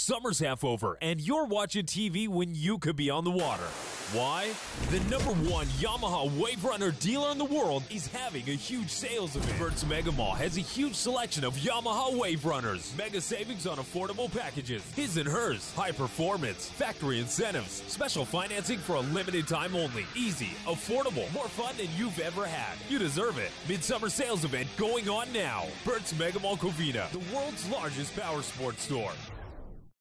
Summer's half over, and you're watching TV when you could be on the water. Why? The number one Yamaha Wave Runner dealer in the world is having a huge sales event. Bert's Mega Mall has a huge selection of Yamaha Wave Runners. Mega savings on affordable packages. His and hers. High performance. Factory incentives. Special financing for a limited time only. Easy. Affordable. More fun than you've ever had. You deserve it. Midsummer sales event going on now. Bert's Mega Mall Covina, the world's largest power sports store.